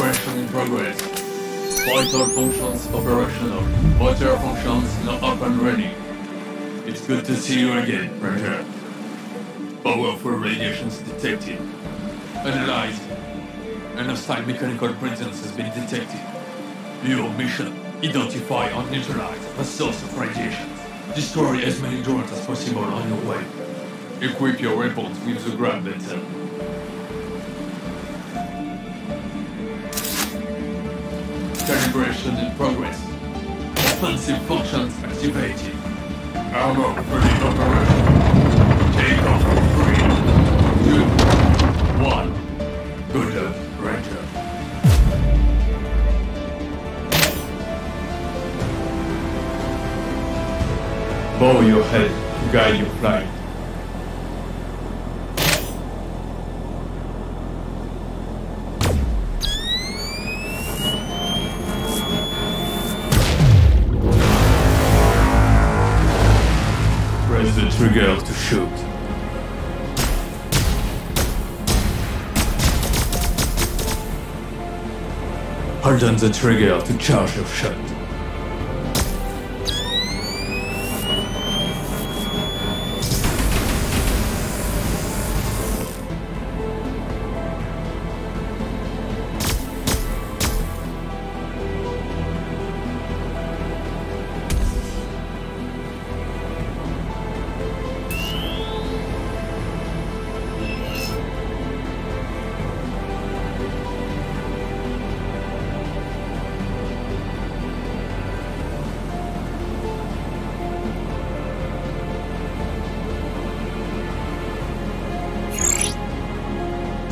Calibration in progress. Vital functions operational. Water functions not up and running. It's good to see you again, Ranger. Powerful radiations detected. Analyzed. An hostile mechanical presence has been detected. Your mission, identify and neutralize the source of radiations. Destroy as many drones as possible on your way. Equip your weapons with the grab. Calibration in progress. Offensive functions activated. Armor ready operation. Take off in three, two, one. Good luck, Ranger. Bow your head The trigger to shoot. Hold on the trigger to charge your shot.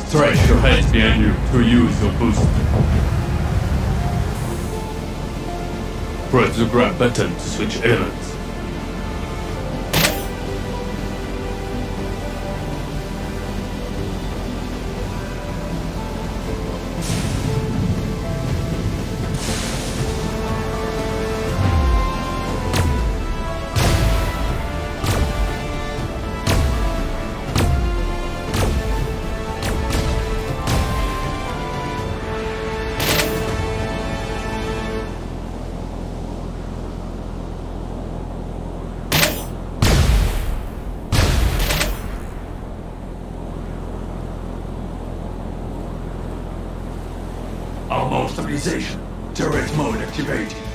Stretch your head behind you to use your boost. Press the grab button to switch elements. Armor stabilization. Turret mode activated.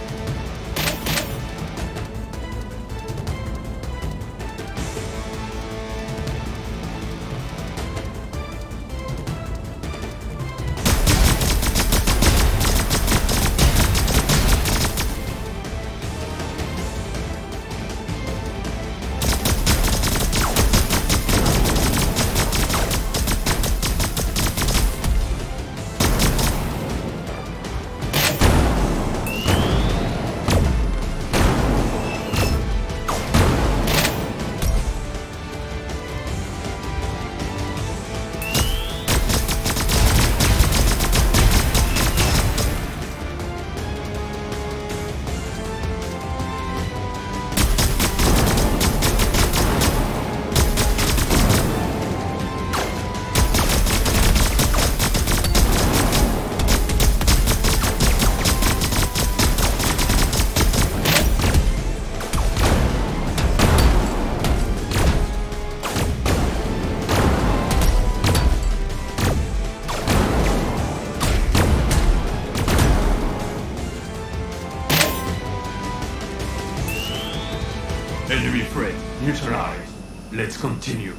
Continue.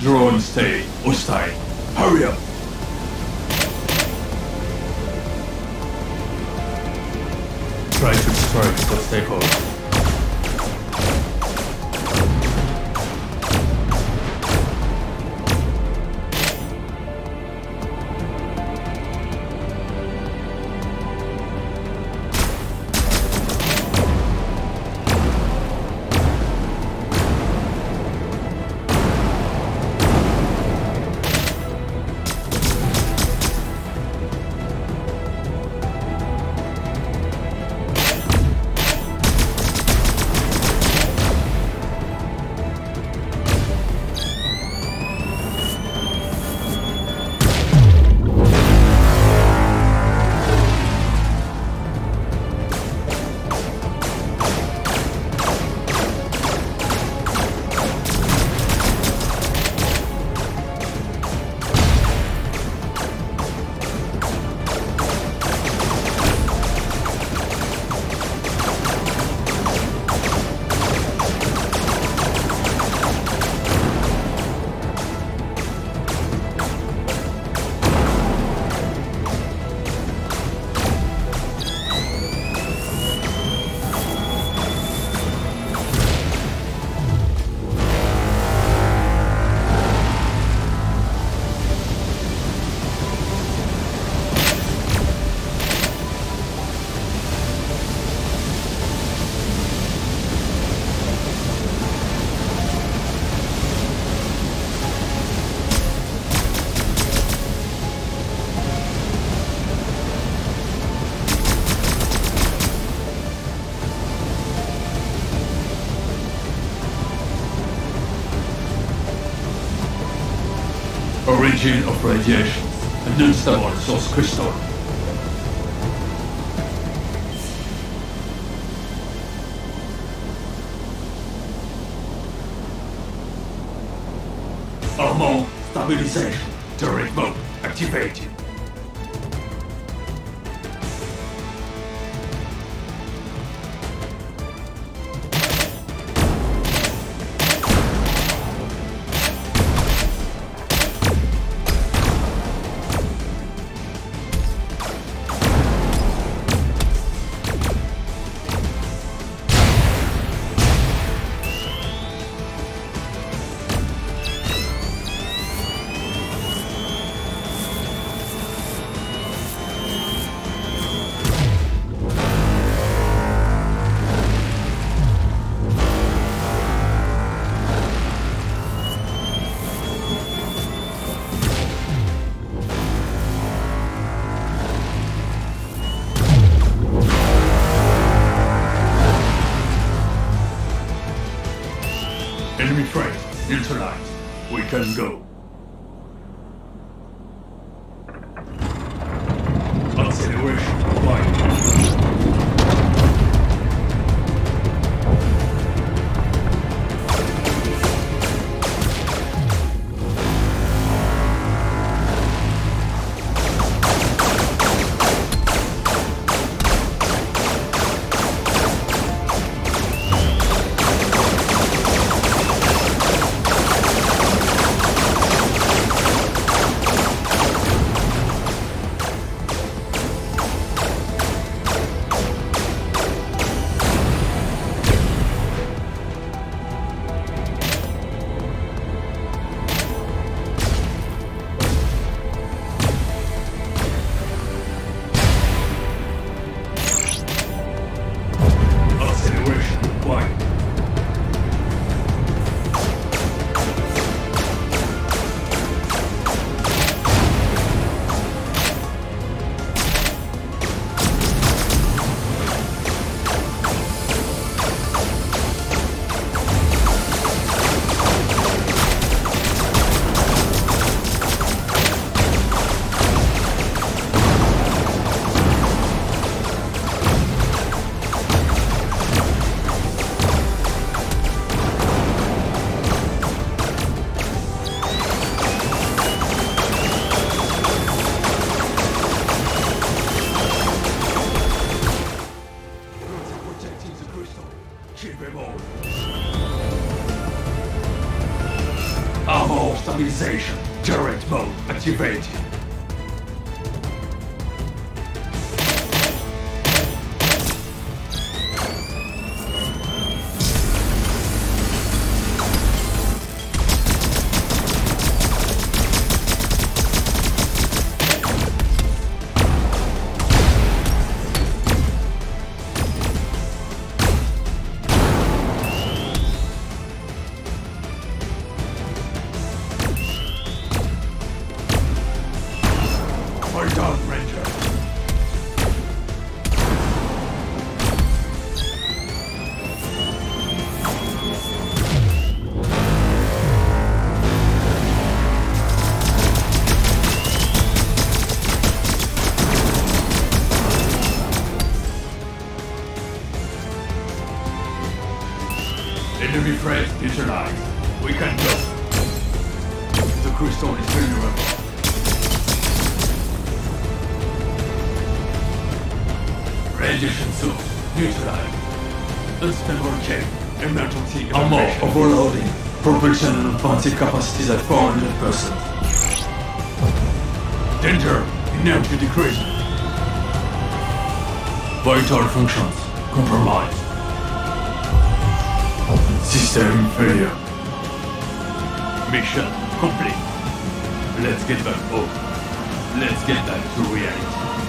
Drone stay hostile. Hurry up. Try to strike the stakeholder. Origin of radiation. An unstable source crystal. Armor stabilization. Turret mode activated. Threat neutralized. We can go. Well done, Ranger. Enemy threat neutralized. We can go. The crystal is vulnerable. Radiation source neutralized. Unstable chain. Emergency Armor overloading. Propulsion and advanced capacities at 400%. Danger. Energy decrease. Vital functions compromised. System failure. Mission complete. Let's get back home. Let's get back to reality.